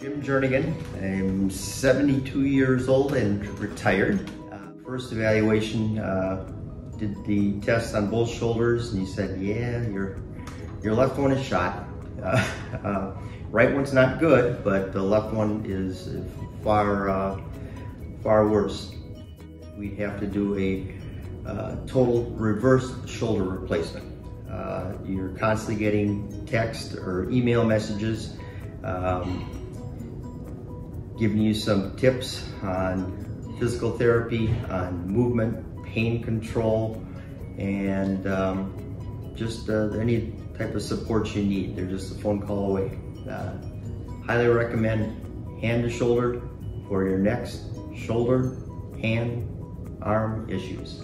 Jim Jernigan. I'm 72 years old and retired. Uh, first evaluation, uh, did the test on both shoulders and he said, yeah, your, your left one is shot. Uh, uh right one's not good, but the left one is far, uh, far worse. We'd have to do a uh, total reverse shoulder replacement. you're constantly getting text or email messages um, giving you some tips on physical therapy, on movement, pain control, and um, just uh, any type of support you need. They're just a phone call away. Uh, highly recommend hand to shoulder for your next shoulder, hand, arm issues.